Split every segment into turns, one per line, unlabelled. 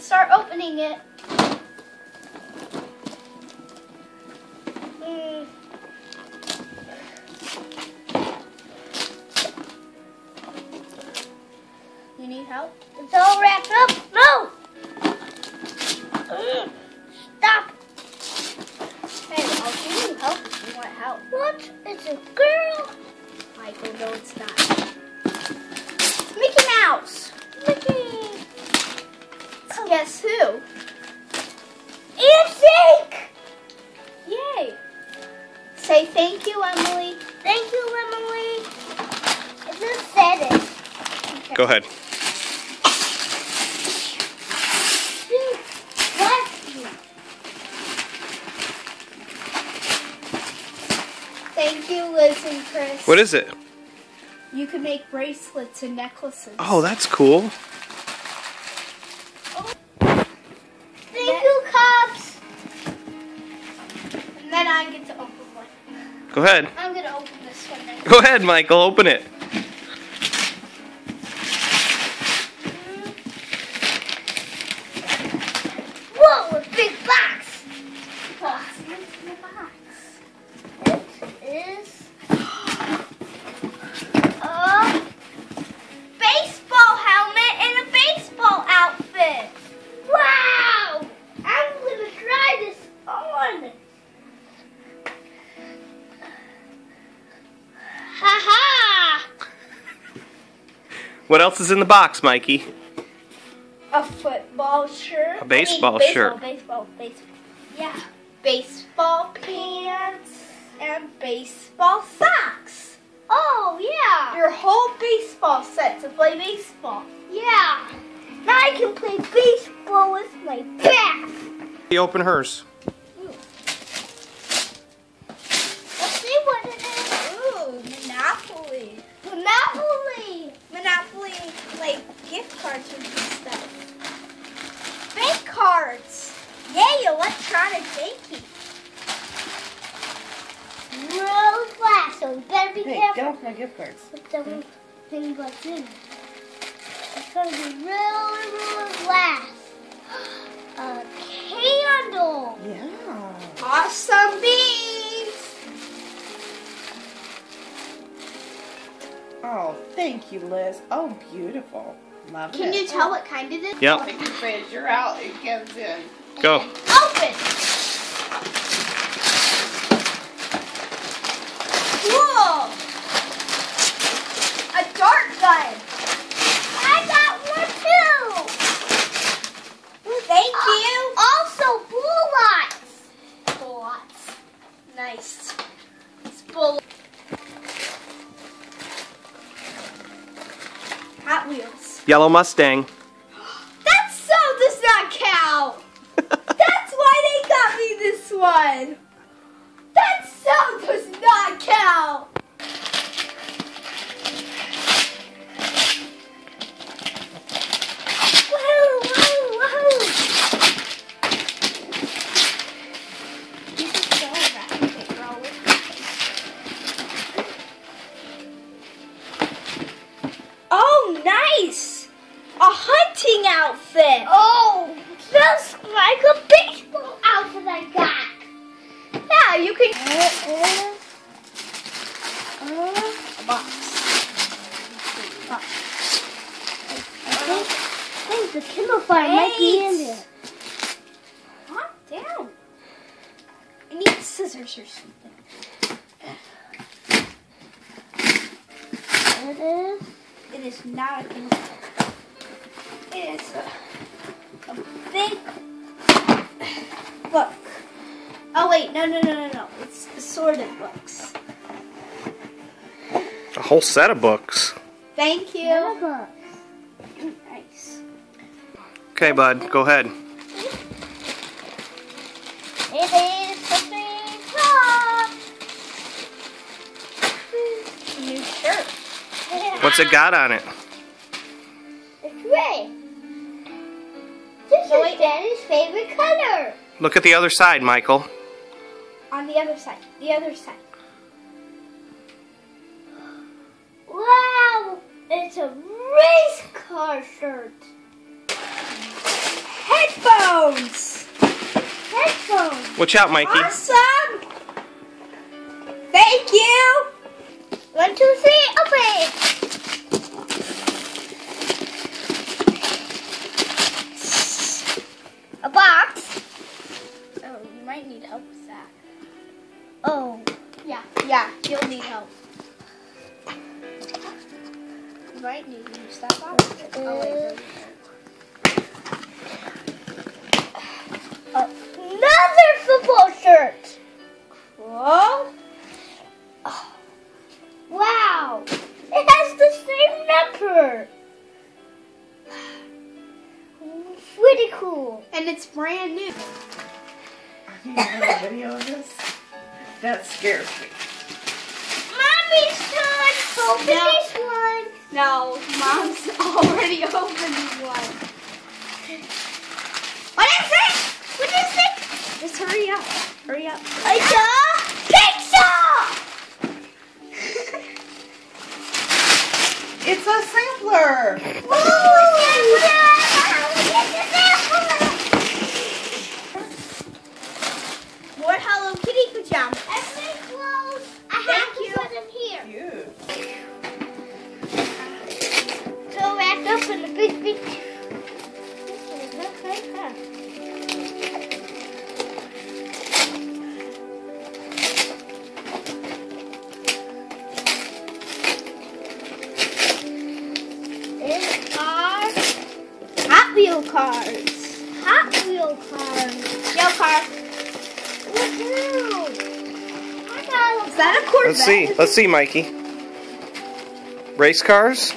start opening it. Mm. You need help?
It's all wrapped up. No! Ugh. Stop.
Hey, I'll give you help if you want help.
What? It's a girl.
Michael, no, it's not.
Ahead.
Thank you, Liz and Chris.
What is it?
You can make bracelets and necklaces.
Oh, that's cool.
Thank you, Cops.
And then I get to open one.
Go ahead.
I'm gonna open this one then.
Go ahead, Michael. Open it. What else is in the box, Mikey?
A football shirt.
A baseball
I mean,
shirt.
Baseball, baseball. Yeah. Baseball pants and baseball socks.
Oh yeah.
Your whole baseball set to play baseball.
Yeah. Now I can play baseball with my bat.
You open hers.
Monopoly, like gift cards and stuff. Bank cards. Yay, electronic banking.
Real fast, so we better be
Hey,
careful.
get off my gift cards.
with the thing what's in. It's gonna be really, really fast. A candle.
Yeah.
Awesome beans.
Oh, thank you, Liz. Oh, beautiful. Love
Can
it.
you tell what kind it is?
Yep.
Take your treasure out. It comes in.
Go.
Open. Cool. A dart gun.
I got one too.
Thank
Uh,
you.
Also, bullets.
Bullets. Nice. It's bullet. Hot Wheels.
Yellow Mustang.
Nice! A hunting outfit.
Oh, just like a baseball outfit I got.
Yeah, you can.
Uh, uh, uh, it is a
box.
I think, I think the Kindle Fire might be in there.
Calm down. I need scissors or something.
It is.
It is not a thing. It is a, a big book. Oh wait, no, no, no, no, no. It's assorted books.
A whole set of books.
Thank you.
Another
Nice.
Okay, bud. Go ahead. What's it got on it?
It's red. This is
wait.
Daddy's favorite color.
Look at the other side, Michael.
On the other side. The other side.
Wow, it's a race car shirt.
Headphones.
Headphones.
Watch out, Mikey.
Awesome. Thank you.
One, two, three, open. A box.
Oh, you might need help with that.
Oh.
Yeah, yeah, you'll need help. You might need to use that box. Oh, wait, no, you
That scares me.
Mommy's turn. Open
No.
this one.
No, mom's already opened one. What is it? What is it? Just hurry up. Hurry up.
It's a pizza.
It's a sampler.
More Hello Kitty pajamas.
Everything closed. I have to
you.
put them here.
Cute.
So wrapped up in a big, big.
These are Hot Wheel cars.
Hot wheel cars.
That a Corvette?
Let's see. Let's see, Mikey. Race cars?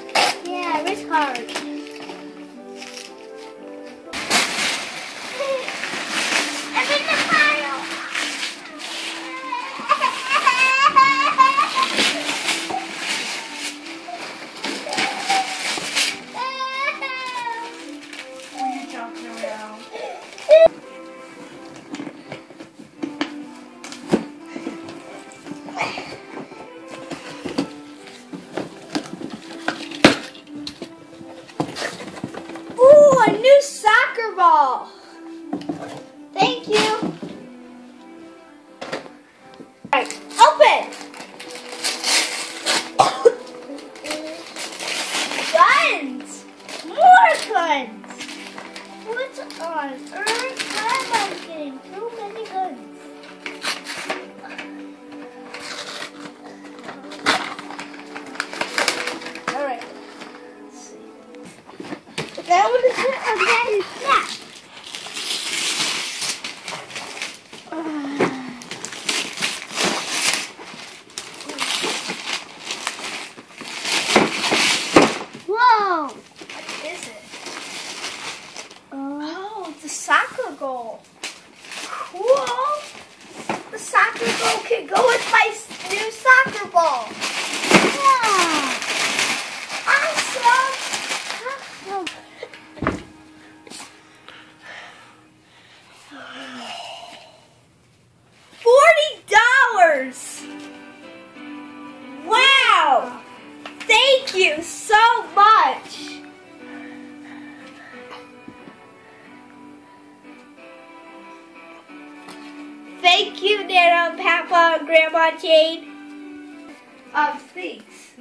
Guns.
What on earth? Why am I getting so many guns?
Alright. Let's see. That one is it. Yeah.
Whoa!
What is it?
Oh.
Oh, it's a soccer goal. Cool. The soccer goal can go with my new soccer ball.
Yeah.
Awesome. Forty dollars. Wow. Thank you so Grandma Jane. Um, thanks.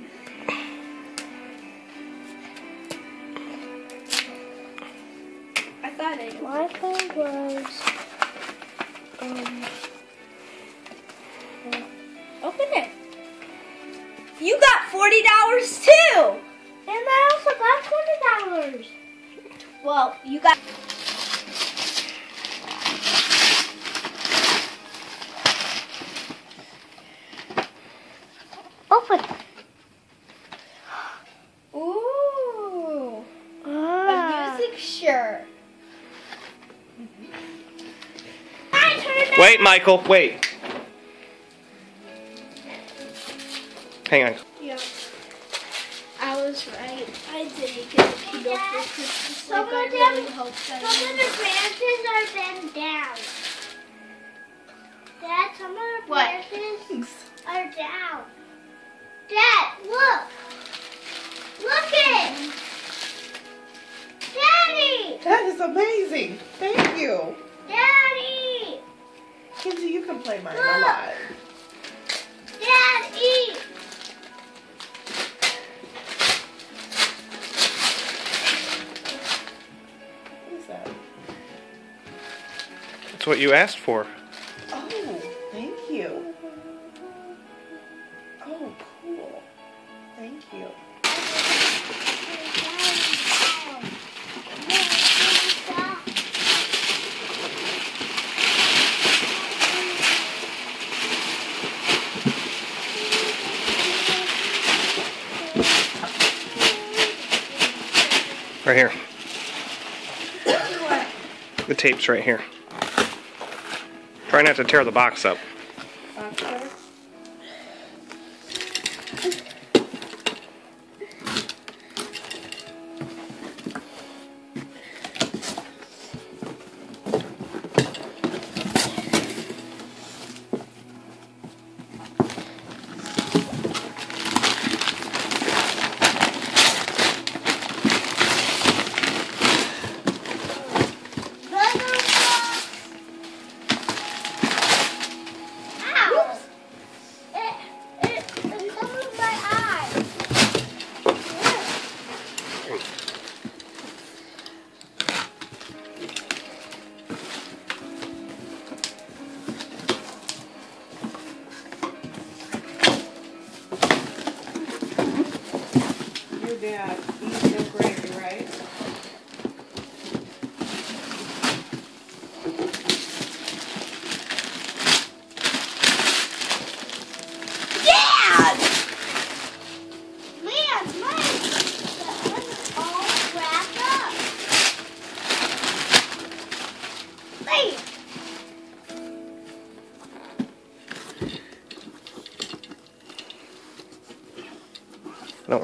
I thought I
My phone was.
Music shirt.
My turn.
Wait, Michael. Wait. Hang on.
Yeah. I was right. I didn't get a Kindle for Christmas.
Some
Like I
of them-
really hoped I
Some of the branches are bent down. Dad, some of the
What?
branches are down. Dad, look. Look it.
Amazing. Thank you.
Daddy!
Kinsey, you can play mine a lot.
Daddy!
What is that?
That's what you asked for.
Oh, thank you. Oh, cool. Thank you.
Right here. The tape's right here. Try not to tear the box up.
Oscar?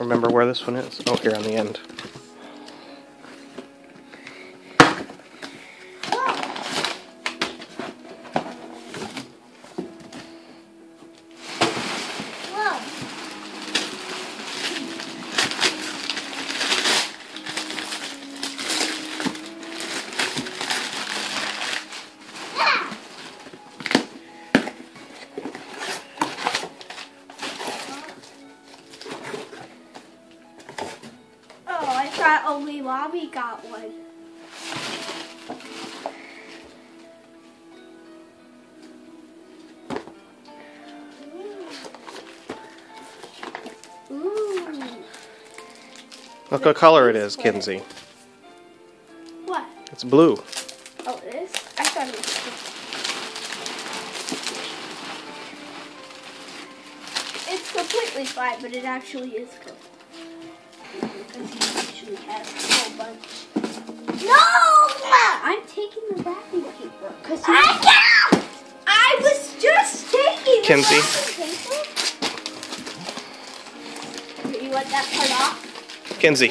Remember where this one is. Oh, here on the end.
I thought only mommy got one. Ooh.
Look what color it is, Kinsey.
What?
It's blue.
Oh, it is? I thought it was pink. It's completely fine, but it actually is good. Because he usually has a whole bunch.
No!
I'm taking the wrapping paper. Because
I can't!
I was just taking the
Kinsey.
wrapping paper. You want that part off?
Kinsey.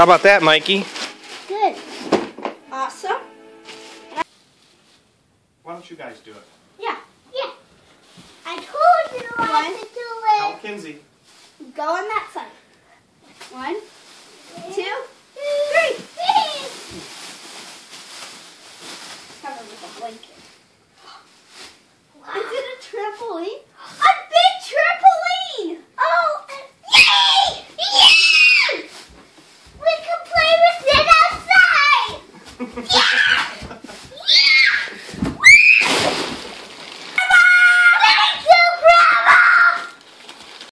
How
about that, Mikey?
Good.
Awesome?
Why don't you guys do it?